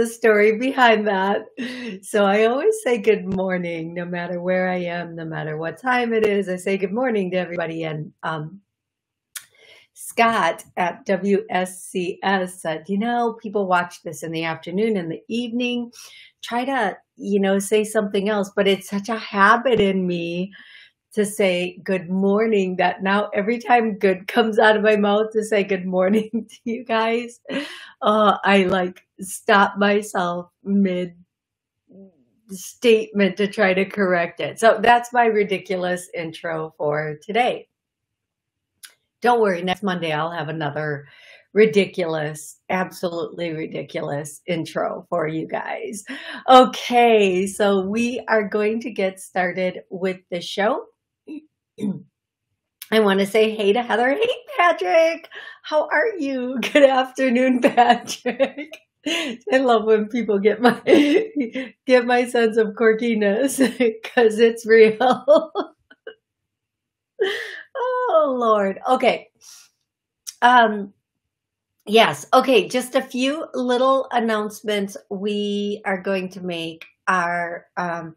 a story behind that. So I always say good morning, no matter where I am, no matter what time it is. I say good morning to everybody. And um, Scott at WSCS said, you know, people watch this in the afternoon and the evening. Try to, you know, say something else, but it's such a habit in me to say good morning that now every time good comes out of my mouth to say good morning to you guys, uh, I like stop myself mid statement to try to correct it. So that's my ridiculous intro for today. Don't worry, next Monday I'll have another ridiculous, absolutely ridiculous intro for you guys. Okay, so we are going to get started with the show. I want to say hey to Heather. Hey, Patrick. How are you? Good afternoon, Patrick. I love when people get my get my sense of quirkiness because it's real. oh Lord. Okay. Um yes, okay, just a few little announcements we are going to make are um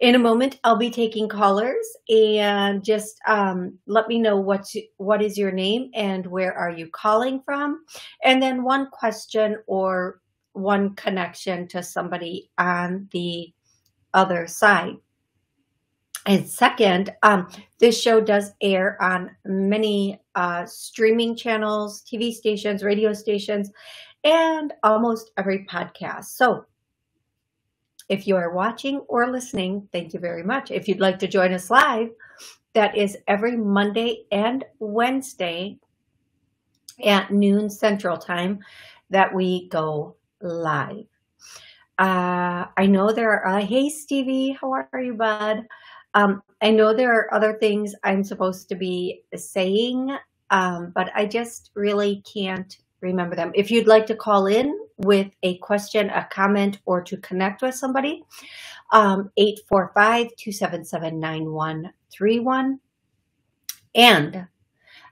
in a moment I'll be taking callers and just um, let me know what what is your name and where are you calling from and then one question or one connection to somebody on the other side. And second, um, this show does air on many uh, streaming channels, TV stations, radio stations, and almost every podcast. So if you are watching or listening, thank you very much. If you'd like to join us live, that is every Monday and Wednesday at noon Central Time that we go live. Uh, I know there are, uh, hey Stevie, how are you, bud? Um, I know there are other things I'm supposed to be saying, um, but I just really can't remember them. If you'd like to call in with a question, a comment, or to connect with somebody, um, 845-277-9131. And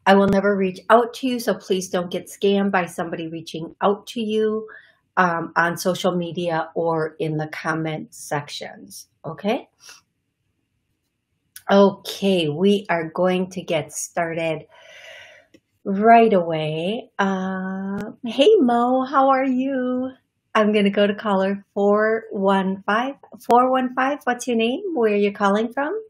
I will never reach out to you, so please don't get scammed by somebody reaching out to you um, on social media or in the comment sections. Okay? Okay, we are going to get started right away. Uh, hey Mo, how are you? I'm going to go to caller 415. 415, what's your name? Where are you calling from?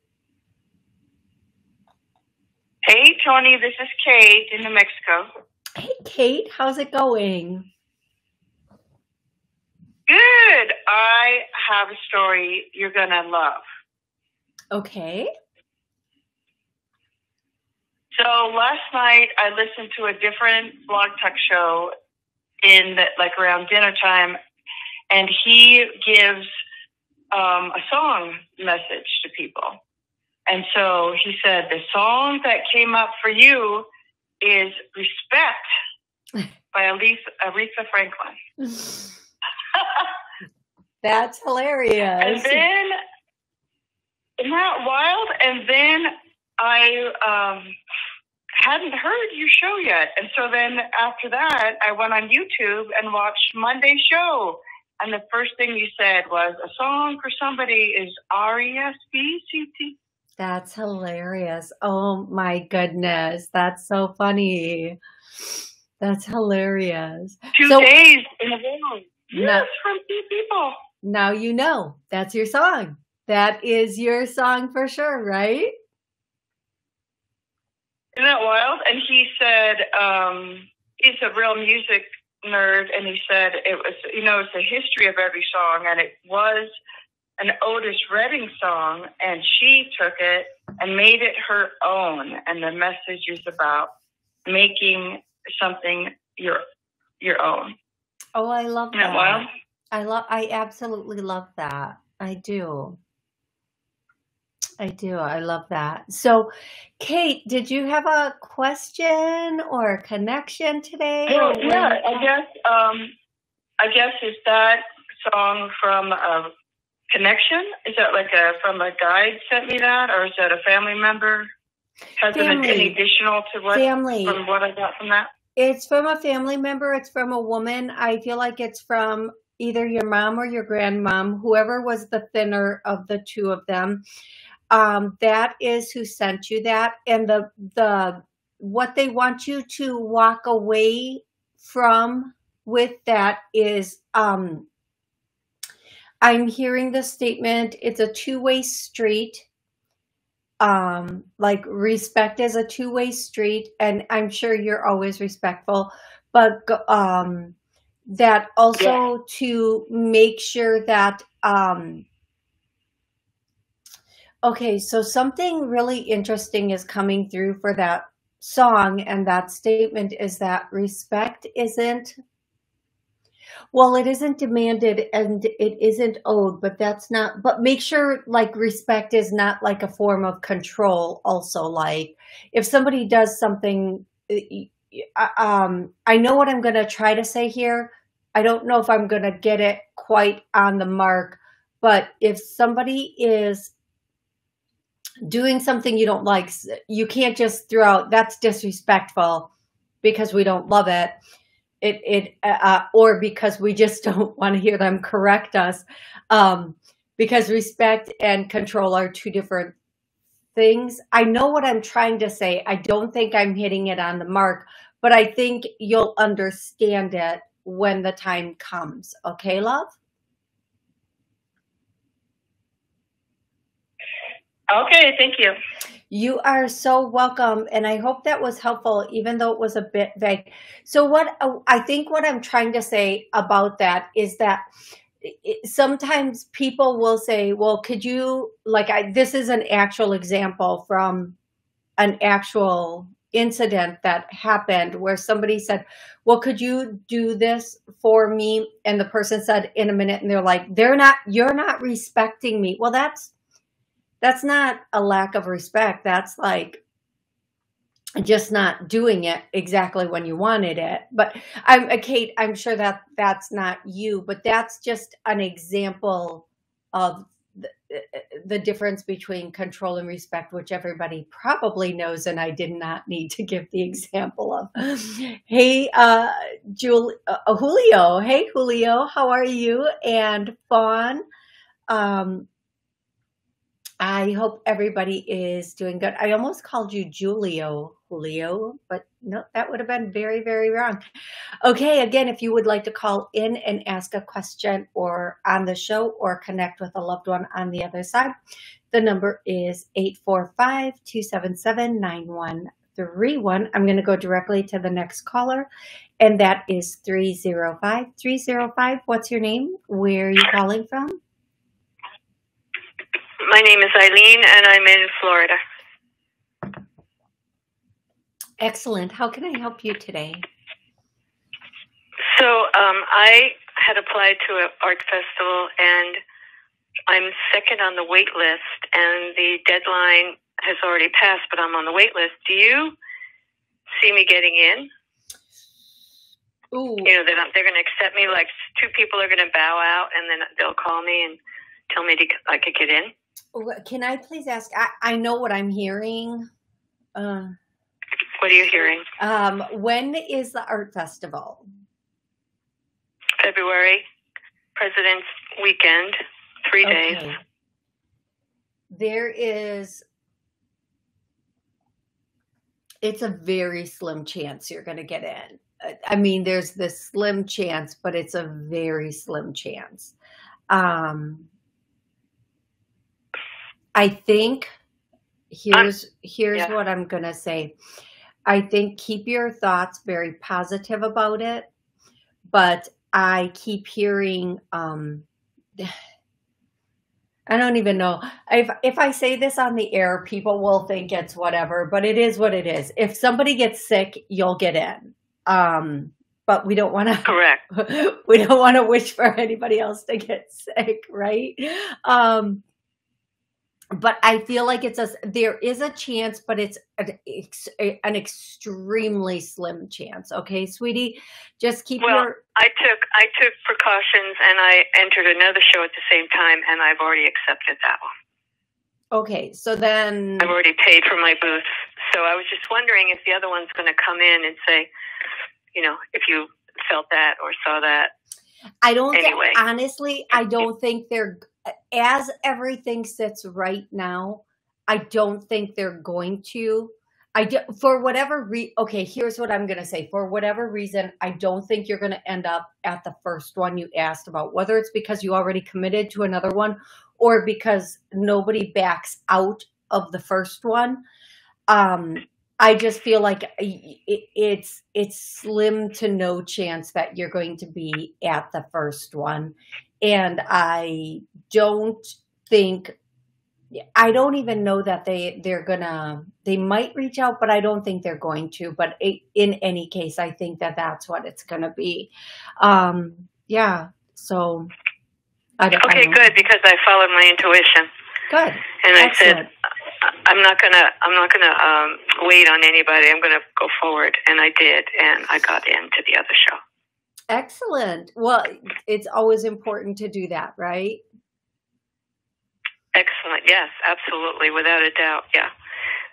Hey Toni, this is Kate in New Mexico. Hey Kate, how's it going? Good. I have a story you're going to love. Okay. So last night I listened to a different blog talk show in the, like around dinner time, and he gives um, a song message to people. And so he said, the song that came up for you is Respect by Aretha, Aretha Franklin. That's hilarious. And then, isn't that wild? And then I um, hadn't heard your show yet. And so then after that, I went on YouTube and watched Monday's show. And the first thing you said was a song for somebody is R E S B C T. That's hilarious. Oh my goodness. That's so funny. That's hilarious. Two so, days in a row. Yes, from two people. Now you know. That's your song. That is your song for sure, right? Isn't that wild? And he said um, he's a real music nerd, and he said it was, you know, it's the history of every song, and it was an Otis Redding song, and she took it and made it her own. And the message is about making something your your own. Oh, I love Isn't that. that wild? I love. I absolutely love that. I do. I do. I love that. So, Kate, did you have a question or a connection today? Oh, yeah, I guess. Um, I guess is that song from a connection? Is that like a from a guide sent me that, or is that a family member? Has family. any additional to what family from what I got from that? It's from a family member. It's from a woman. I feel like it's from either your mom or your grandmom, whoever was the thinner of the two of them. Um, that is who sent you that, and the the what they want you to walk away from with that is um, I'm hearing the statement. It's a two way street um like respect is a two-way street and i'm sure you're always respectful but um that also yeah. to make sure that um okay so something really interesting is coming through for that song and that statement is that respect isn't well, it isn't demanded and it isn't owed, but that's not, but make sure like respect is not like a form of control. Also, like if somebody does something, um, I know what I'm going to try to say here. I don't know if I'm going to get it quite on the mark, but if somebody is doing something you don't like, you can't just throw out that's disrespectful because we don't love it. It it uh, uh, or because we just don't want to hear them correct us um, because respect and control are two different things. I know what i'm trying to say. I don't think i'm hitting it on the mark but i think you'll understand it when the time comes. Okay love okay thank you you are so welcome. And I hope that was helpful, even though it was a bit vague. So, what I think what I'm trying to say about that is that sometimes people will say, well, could you, like, I, this is an actual example from an actual incident that happened where somebody said, well, could you do this for me? And the person said in a minute, and they're like, they're not, you're not respecting me. Well, that's that's not a lack of respect. That's like just not doing it exactly when you wanted it. But I'm uh, Kate, I'm sure that that's not you, but that's just an example of the, uh, the difference between control and respect, which everybody probably knows, and I did not need to give the example of. hey, uh, Jul- uh, Julio. Hey, Julio, how are you? And Fawn, um, I hope everybody is doing good. I almost called you Julio, Julio, but no, that would have been very, very wrong. Okay, again, if you would like to call in and ask a question or on the show or connect with a loved one on the other side, the number is 845 277 9131. I'm going to go directly to the next caller, and that is 305 305. What's your name? Where are you calling from? My name is Eileen, and I'm in Florida. Excellent. How can I help you today? So, um, I had applied to an art festival, and I'm second on the wait list, and the deadline has already passed, but I'm on the wait list. Do you see me getting in? Ooh. You know, they're, they're going to accept me. Like two people are going to bow out, and then they'll call me and tell me to, I could get in. Can I please ask? I, I know what I'm hearing. Uh, what are you hearing? Um, when is the art festival? February, President's Weekend, three okay. days. There is. It's a very slim chance you're going to get in. I mean, there's this slim chance, but it's a very slim chance. Um, I think here's here's yeah. what I'm gonna say. I think keep your thoughts very positive about it, but I keep hearing um I don't even know. If if I say this on the air, people will think it's whatever, but it is what it is. If somebody gets sick, you'll get in. Um, but we don't want to correct. We don't want to wish for anybody else to get sick, right? Um, but I feel like it's a there is a chance, but it's an, an extremely slim chance. Okay, sweetie, just keep well, your. I took I took precautions and I entered another show at the same time, and I've already accepted that one. Okay, so then I've already paid for my booth. So I was just wondering if the other one's going to come in and say, you know, if you felt that or saw that. I don't Anyway. honestly, I don't think they're as everything sits right now. I don't think they're going to. I do, for whatever re okay, here's what I'm going to say. For whatever reason, I don't think you're going to end up at the first one you asked about, whether it's because you already committed to another one or because nobody backs out of the first one. Um, I just feel like i- it's it's slim to no chance that you're going to be at the first one, and I don't think I don't even know that they they're gonna they might reach out, but I don't think they're going to. But i in any case, I think that that's what it's gonna be. Um, yeah. So I don't. I Okay, don't- good because I followed my intuition Good. and I said Excellent. I- I'm not gonna I'm not gonna um, wait on anybody. I'm gonna go forward, and I did, and I got into the other show. Excellent. Well, it's always important to do that, right? Excellent. Yes, absolutely, without a doubt. Yeah.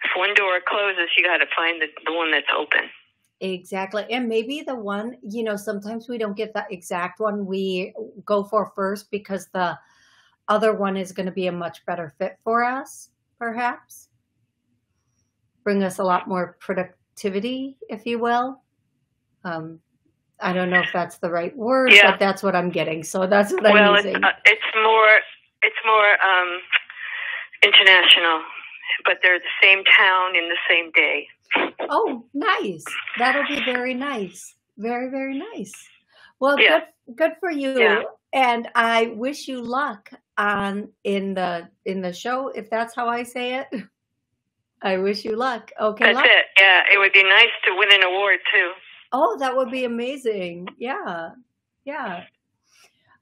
If one door closes, you got to find the, the one that's open. Exactly. And maybe the one, you know, sometimes we don't get the exact one we go for first because the other one is going to be a much better fit for us, perhaps. Bring us a lot more productivity, if you will. Um, I don't know if that's the right word, Yeah. but that's what I'm getting. So that's what I'm well, it's, using. uh, it's more it's more um, international, but they're the same town in the same day. Oh, nice. That'll be very nice. Very, very nice. Well, Yeah. good good for you. Yeah. And I wish you luck on in the in the show, if that's how I say it. I wish you luck. Okay. That's luck. it. Yeah, it would be nice to win an award too. Oh, that would be amazing. Yeah. Yeah.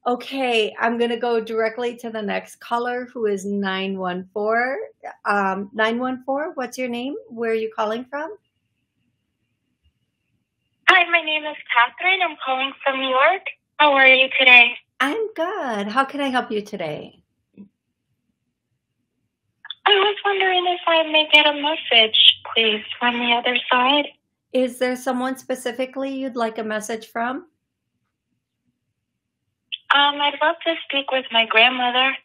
Okay, I'm going to go directly to the next caller who is 914. Um 914, what's your name? Where are you calling from? Hi, my name is Catherine. I'm calling from New York. How are you today? I'm good. How can I help you today? I was wondering if I may get a message, please, from the other side. Is there someone specifically you'd like a message from? Um, I'd love to speak with my grandmother.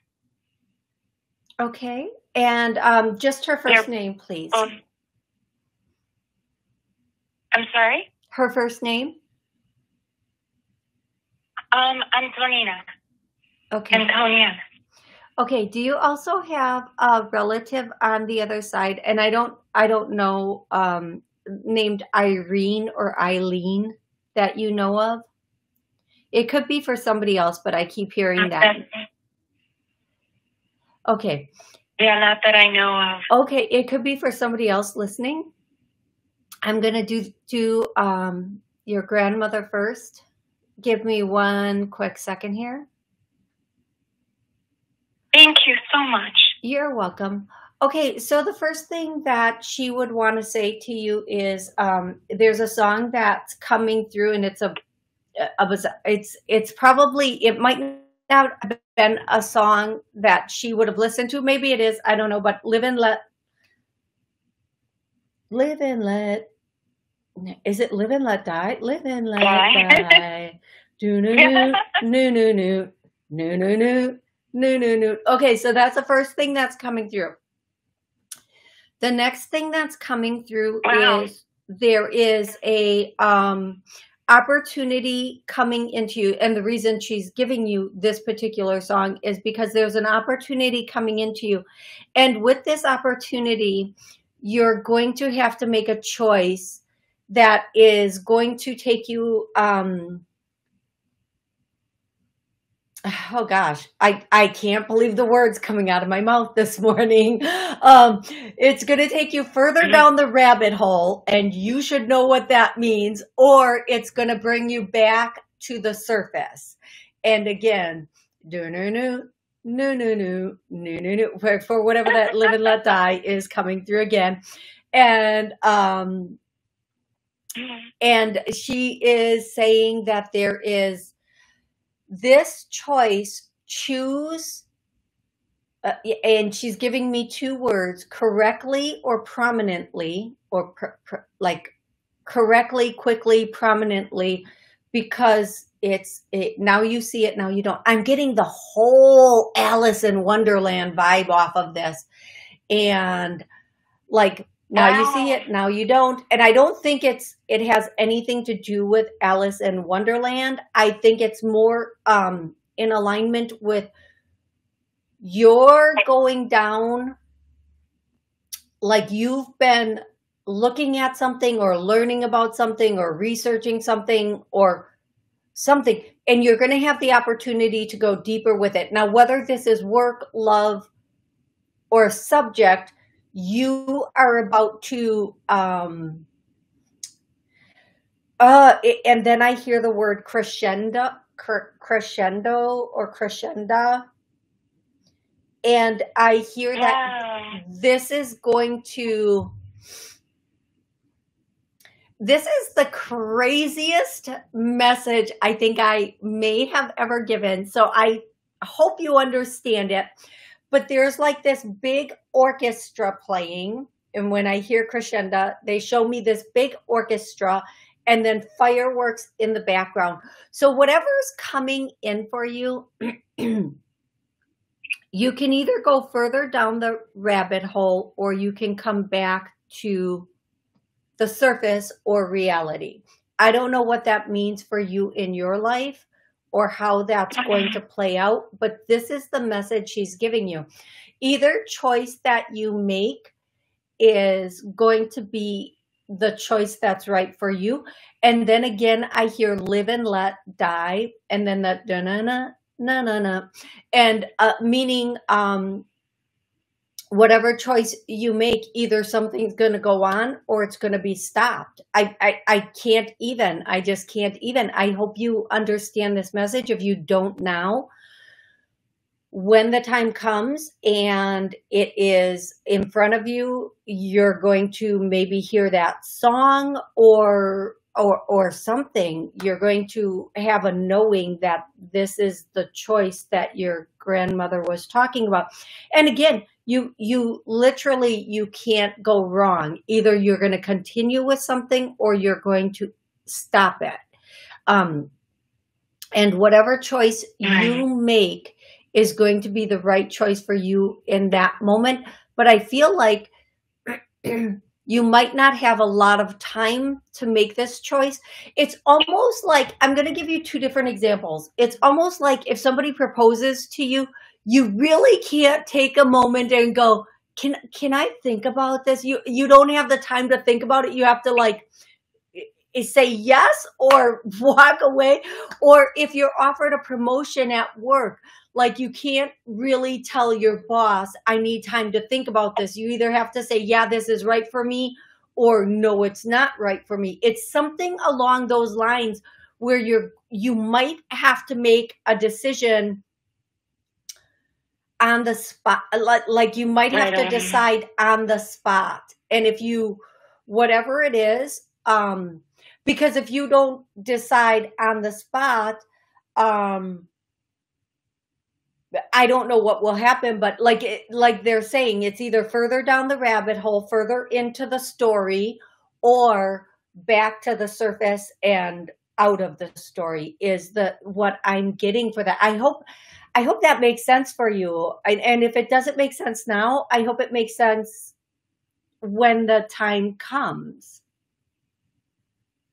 Okay. And um, just her first Yep. name, please. Um, I'm sorry? Her first name? Um, Antonina. Okay. Antonia. Okay. Do you also have a relative on the other side? And I don't, I don't know, um, named Irene or Eileen that you know of. It could be for somebody else, but I keep hearing that. Okay. Yeah, not that I know of. Okay, it could be for somebody else listening. I'm gonna do do um your grandmother first. Give me one quick second here. Thank you so much. You're welcome. Okay, so the first thing that she would want to say to you is um, there's a song that's coming through, and it's a, it's it's probably it might not have been a song that she would have listened to. Maybe it is. I don't know. But live and let live and let is it live and let die? Live and let Die. die. Do no no no no no no no no no no no. Okay, so that's the first thing that's coming through. The next thing that's coming through Wow. is there is a um opportunity coming into you and the reason she's giving you this particular song is because there's an opportunity coming into you and with this opportunity you're going to have to make a choice that is going to take you um oh gosh. I i can't believe the words coming out of my mouth this morning. Um it's going to take you further down the rabbit hole and you should know what that means or it's going to bring you back to the surface. And again no no no no no no no no no for, for whatever that live and let die is coming through again. And um Mhm. and she is saying that there is this choice choose uh, and she's giving me two words correctly or prominently or pr- pr- like correctly quickly prominently because it's it, now you see it now you don't. I'm getting the whole alice in wonderland vibe off of this. And like now you see it now you don't and i don't think it's it has anything to do with alice in wonderland. I think it's more um in alignment with you're going down like you've been looking at something or learning about something or researching something or something and you're going to have the opportunity to go deeper with it. Now whether this is work love or a subject you are about to um uh and then i hear the word crescendo crescendo or crescenda and I hear that this is going to this is the craziest message I think I may have ever given. So I hope you understand it. But there's like this big orchestra playing. And when I hear crescendo, they show me this big orchestra and then fireworks in the background. So whatever's coming in for you, you can either go further down the rabbit hole or you can come back to the surface or reality. I don't know what that means for you in your life or how that's going to play out, but this is the message she's giving you. Either choice that you make is going to be the choice that's right for you. And then again, I hear live and let die, and then that na na na na na and uh, meaning um, whatever choice you make, either something's going to go on or it's going to be stopped. I, I I can't even. I just can't even. I hope you understand this message. If you don't now, when the time comes and it is in front of you, you're going to maybe hear that song or or or something. You're going to have a knowing that this is the choice that your grandmother was talking about. And again, you you literally you can't go wrong. Either you're going to continue with something or you're going to stop it. Um, and whatever choice you make is going to be the right choice for you in that moment. But I feel like you might not have a lot of time to make this choice. It's almost like I'm going to give you two different examples. It's almost like if somebody proposes to you, you really can't take a moment and go, "Can can I think about this?" You you don't have the time to think about it. You have to like say yes or walk away or if you're offered a promotion at work like you can't really tell your boss i need time to think about this you either have to say yeah this is right for me or no it's not right for me it's something along those lines where you're you might have to make a decision on the spot like, like you might have Right to decide on the spot and if you whatever it is um because if you don't decide on the spot um I don't know what will happen, but like it, like they're saying, it's either further down the rabbit hole, further into the story, or back to the surface and out of the story is the what I'm getting for that. I hope I hope that makes sense for you. And, and if it doesn't make sense now, I hope it makes sense when the time comes.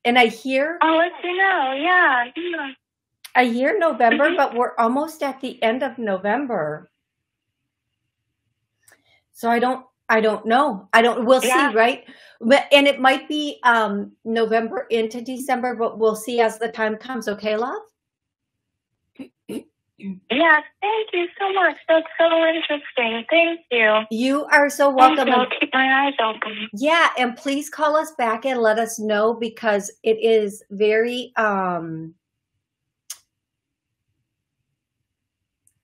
And I hear I'll let you know. Yeah. yeah. I hear November, Mhm. but we're almost at the end of November. So I don't I don't know. I don't we'll Yeah. see, right? But and it might be um November into December, but we'll see as the time comes, okay, love? Yeah. Thank you so much. That's so interesting. Thank you. You are so welcome. I'll keep my eyes open. yeah, and please call us back and let us know because it is very um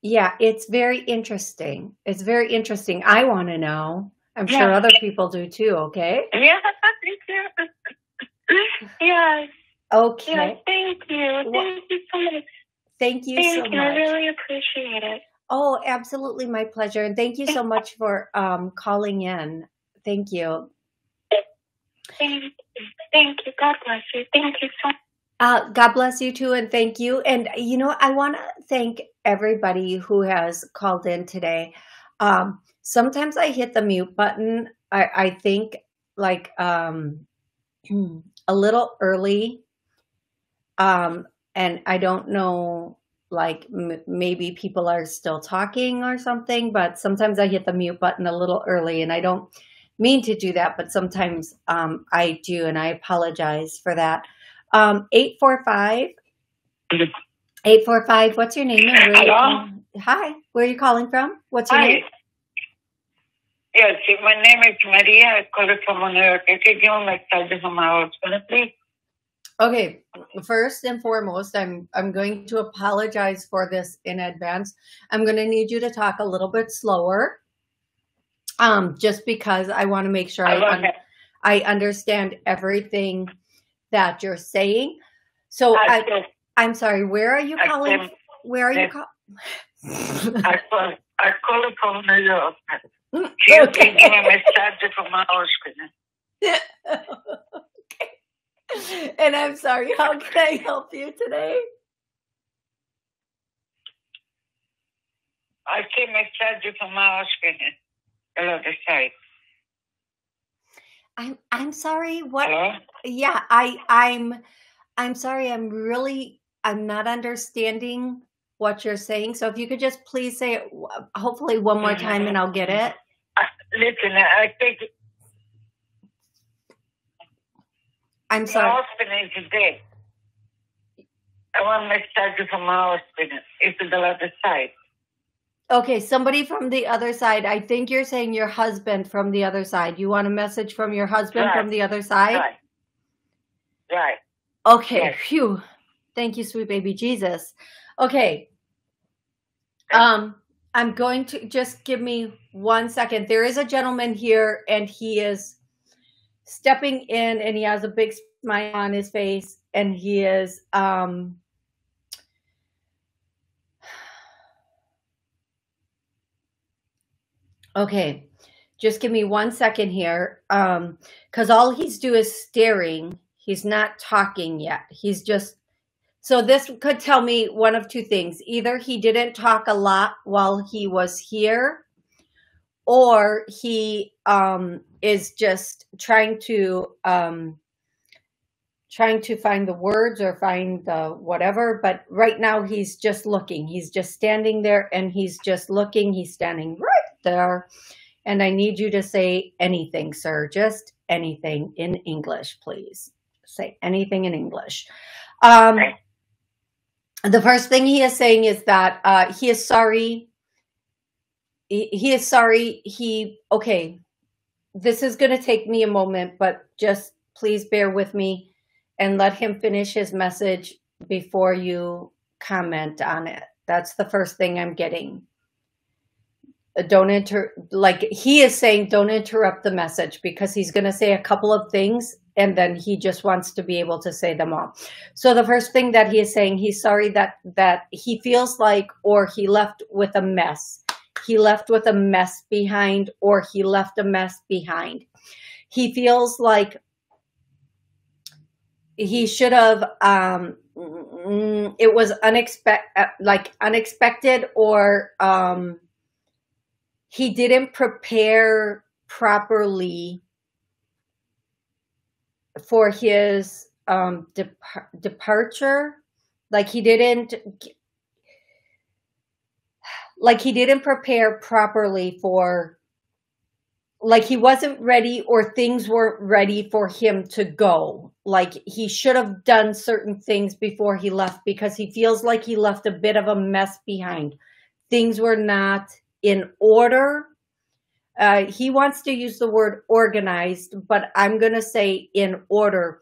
yeah, it's very interesting. It's very interesting. I want to know. I'm sure other people do too, okay? Yeah. Thank you. yes. Okay. Yes. Thank you. Thank you so much. Thank you Thank so you. I really appreciate it. Oh, absolutely, my pleasure. And thank you so much for um, calling in. Thank you. Thank you. Thank you. God bless you. Thank you so much. Uh, God bless you too, and thank you. And you know, I want to thank everybody who has called in today. Um, sometimes I hit the mute button. I, I think like um, a little early, um, and I don't know. Like m- maybe people are still talking or something, but sometimes I hit the mute button a little early, and I don't mean to do that, but sometimes um, I do, and I apologize for that. Um, 845 845, what's your name? you Hello? Hi, where are you calling from? What's your Hi. name? Yes, my name is Maria. I call it from New York. I can give a message from my husband, please. Okay, first and foremost, I'm I'm going to apologize for this in advance. I'm going to need you to talk a little bit slower, um, just because I want to make sure I Hello, un- I understand everything that you're saying. So I, I, I'm sorry. Where are you I calling? can- Where are you calling? I call, I call from New York. You can give a message from my husband. and I'm sorry. How can I help you today? I see message from my husband. Hello, the side. I'm I'm sorry. What? Hello? Yeah, I I'm I'm sorry. I'm really I'm not understanding what you're saying. So if you could just please say it hopefully one more time and I'll get it. Uh, listen, I think I'm my sorry. husband is dead. I want message from my husband. It's the other side. Okay, somebody from the other side. I think you're saying your husband from the other side. You want a message from your husband Right. from the other side? Right. Right. Okay, Yes. phew. Thank you, sweet baby Jesus. Okay. Um, I'm going to just give me one second. There is a gentleman here and he is stepping in and he has a big smile on his face and he is um Okay. Just give me one second here. Um cuz all he's do is staring. He's not talking yet. He's just so this could tell me one of two things. Either he didn't talk a lot while he was here, or he um, is just trying to um, trying to find the words or find the whatever. But right now he's just looking. He's just standing there and he's just looking. He's standing right there. And I need you to say anything, sir. Just anything in English, please. Say anything in English. Um, the first thing he is saying is that uh, he is sorry. He, he is sorry. He, okay, this is going to take me a moment, but just please bear with me and let him finish his message before you comment on it. That's the first thing I'm getting. Uh, Don't inter, like he is saying, don't interrupt the message because he's going to say a couple of things and then he just wants to be able to say them all. So the first thing that he is saying, he's sorry that that he feels like or he left with a mess. He left with a mess behind or he left a mess behind. He feels like he should have um mm, it was unexpected like unexpected or um he didn't prepare properly for his um depar- departure like he didn't like he didn't prepare properly for like he wasn't ready or things weren't ready for him to go. Like he should have done certain things before he left because he feels like he left a bit of a mess behind. Things were not in order. Uh, he wants to use the word organized but i'm going to say in order.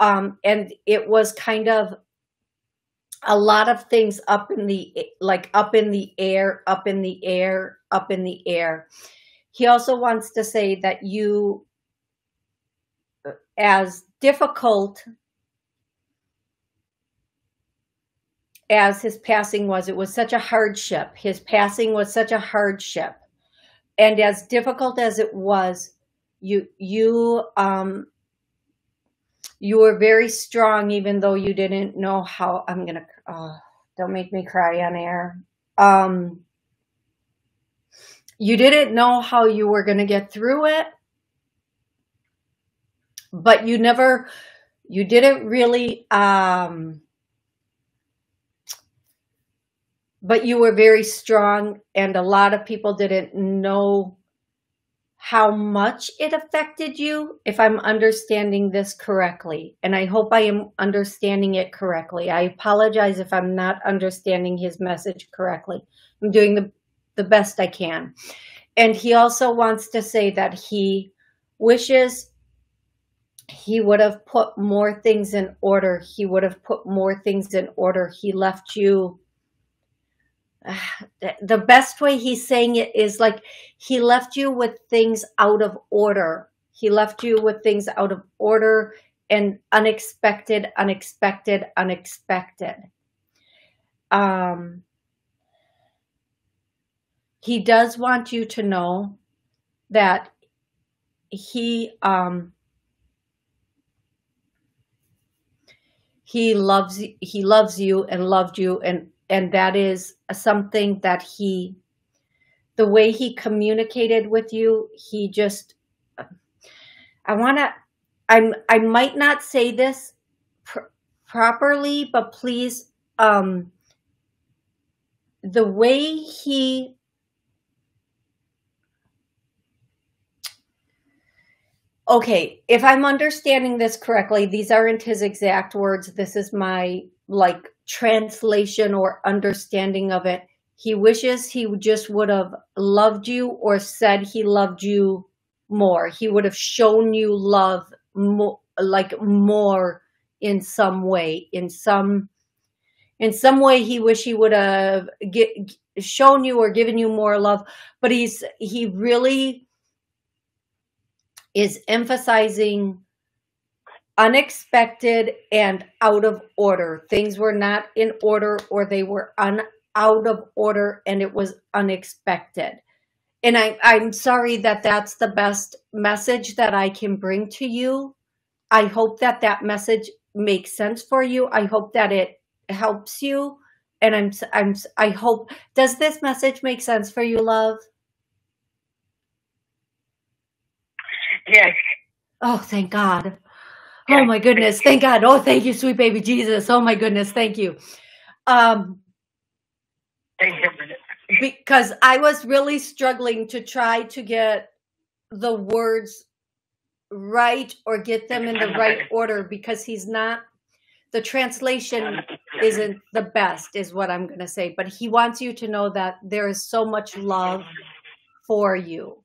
Um, and it was kind of a lot of things up in the like up in the air up in the air up in the air he also wants to say that you as difficult as his passing was. It was such a hardship. His passing was such a hardship. And as difficult as it was, you you um you were very strong even though you didn't know how I'm gonna uh, don't make me cry on air. Um you didn't know how you were gonna get through it, but you never you didn't really um but you were very strong and a lot of people didn't know how much it affected you if i'm understanding this correctly. And i hope i am understanding it correctly. I apologize if i'm not understanding his message correctly. I'm doing the, the best i can. And he also wants to say that he wishes he would have put more things in order. He would have put more things in order. He left you the best way he's saying it is like he left you with things out of order. He left you with things out of order and unexpected, unexpected, unexpected. Um, he does want you to know that he um, he loves he loves you and loved you and and that is something that he the way he communicated with you he just i want to i'm i might not say this pr- properly but please um the way he okay if i'm understanding this correctly these aren't his exact words. This is my like translation or understanding of it. He wishes he just would have loved you or said he loved you more. He would have shown you love more, like more in some way, in some in some way he wish he would have get, shown you or given you more love but he's he really is emphasizing unexpected and out of order. Things were not in order or they were un, out of order and it was unexpected. And I, I'm sorry that that's the best message that I can bring to you. I hope that that message makes sense for you. I hope that it helps you. And I'm, I'm, I hope, does this message make sense for you, love? Yes. Oh, thank God. Oh my goodness. Thank God. Oh, thank you, sweet baby Jesus. Oh my goodness. Thank you. Um, Thank you. because I was really struggling to try to get the words right or get them in the right order because he's not the translation isn't the best is what I'm going to say but he wants you to know that there is so much love for you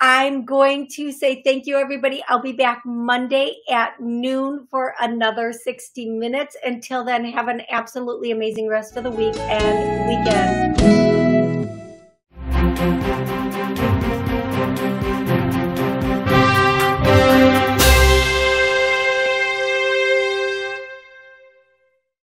I'm going to say thank you, everybody. I'll be back Monday at noon for another 60 minutes. Until then, have an absolutely amazing rest of the week and weekend.